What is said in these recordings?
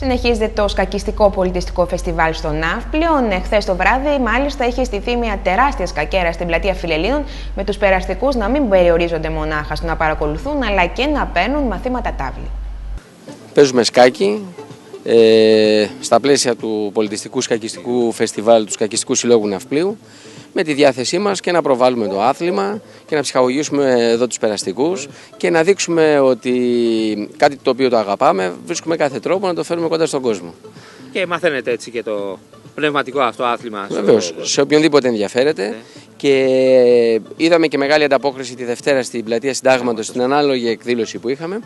Συνεχίζεται το σκακιστικό πολιτιστικό φεστιβάλ στο Ναύπλιο. Χθες το βράδυ, μάλιστα, είχε στηθεί μια τεράστια σκακέρα στην πλατεία Φιλελίνων, με τους περαστικούς να μην περιορίζονται μονάχα στο να παρακολουθούν, αλλά και να παίρνουν μαθήματα τάβλη. Παίζουμε σκάκι ε, στα πλαίσια του πολιτιστικού σκακιστικού φεστιβάλ του Σκακιστικού Συλλόγου Ναυπλίου με τη διάθεσή μας και να προβάλλουμε το άθλημα και να ψυχαγωγήσουμε εδώ τους περαστικούς και να δείξουμε ότι κάτι το οποίο το αγαπάμε βρίσκουμε κάθε τρόπο να το φέρουμε κοντά στον κόσμο. Και μαθαίνετε έτσι και το πνευματικό αυτό άθλημα. Βεβαίως, σε οποιονδήποτε ενδιαφέρεται. Ναι. Και είδαμε και μεγάλη ανταπόκριση τη Δευτέρα στην πλατεία Συντάγματος στην ανάλογη εκδήλωση που είχαμε.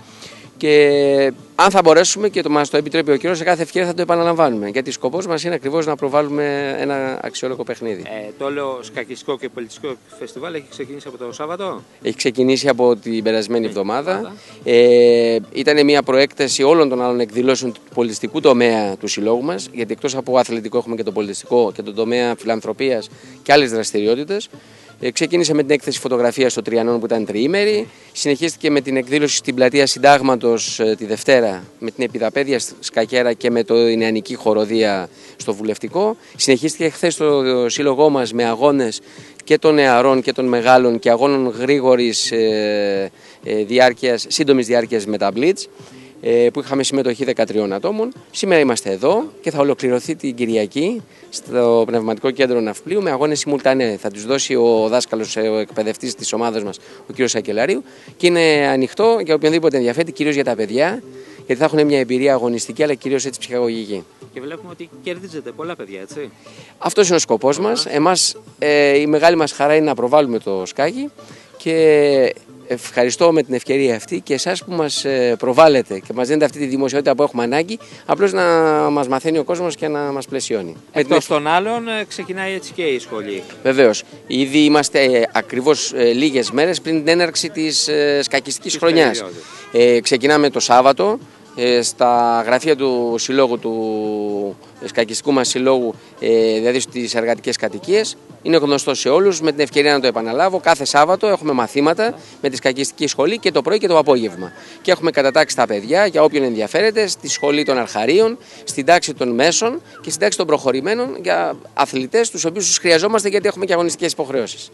Και αν θα μπορέσουμε και το, μας το επιτρέπει ο κύριος, σε κάθε ευκαιρία θα το επαναλαμβάνουμε. Γιατί σκοπός μας είναι ακριβώς να προβάλλουμε ένα αξιόλογο παιχνίδι. Ε, το όλο σκακιστικό και πολιτιστικό φεστιβάλ έχει ξεκινήσει από το Σάββατο; Έχει ξεκινήσει από την περασμένη εβδομάδα. Ε, ήταν μια προέκταση όλων των άλλων εκδηλώσεων του πολιτιστικού τομέα του συλλόγου μας. Γιατί εκτός από αθλητικό έχουμε και το πολιτιστικό και το τομέα φιλανθρωπίας και άλλες δραστηριότητες. Ε, ξεκίνησε με την έκθεση φωτογραφίας στο Τριανόν που ήταν τριήμερη. Συνεχίστηκε με την εκδήλωση στην πλατεία Συντάγματος ε, τη Δευτέρα με την επιδαπέδια Σκακέρα και με το νεανική χοροδία στο Βουλευτικό. Συνεχίστηκε χθες το σύλλογό μας με αγώνες και των νεαρών και των μεγάλων και αγώνων γρήγορης ε, ε, διάρκειας, σύντομης διάρκειας με τα Blitz. Ε, που είχαμε συμμετοχή 13 ατόμων. Σήμερα είμαστε εδώ και θα ολοκληρωθεί την Κυριακή στο Πνευματικό Κέντρο Ναυπλίου με αγώνες simultané. Θα τους δώσει ο δάσκαλος, ο εκπαιδευτής της ομάδας μας, ο κ. Σακελαρίου, και είναι ανοιχτό για οποιονδήποτε ενδιαφέρει, κυρίως για τα παιδιά, γιατί θα έχουν μια εμπειρία αγωνιστική αλλά κυρίως έτσι ψυχαγωγική. Και βλέπουμε ότι κερδίζετε πολλά παιδιά, έτσι. Αυτός είναι ο σκοπός μας. Εμάς, ε, η μεγάλη μας χαρά είναι να προβάλλουμε το σκάκι και ευχαριστώ με την ευκαιρία αυτή και εσάς που μας ε, προβάλλετε και μας δίνετε αυτή τη δημοσιότητα που έχουμε ανάγκη, απλώς να μας μαθαίνει ο κόσμος και να μας πλαισιώνει. Εκτός των άλλων, ε, ξεκινάει έτσι και η σχολή. Βεβαίως. Ήδη είμαστε ε, ακριβώς λίγες μέρες πριν την έναρξη της σκακιστικής χρονιάς. Ε, ξεκινάμε το Σάββατο στα γραφεία του συλλόγου του σκακιστικού μας συλλόγου, δηλαδή στις εργατικές κατοικίες. Είναι γνωστό σε όλους, με την ευκαιρία να το επαναλάβω. Κάθε Σάββατο έχουμε μαθήματα με τη σκακιστική σχολή και το πρωί και το απόγευμα. Και έχουμε κατατάξει τα παιδιά, για όποιον ενδιαφέρεται, στη σχολή των αρχαρίων, στην τάξη των μέσων και στην τάξη των προχωρημένων για αθλητές, τους οποίους τους χρειαζόμαστε γιατί έχουμε και αγωνιστικές υποχρεώσεις.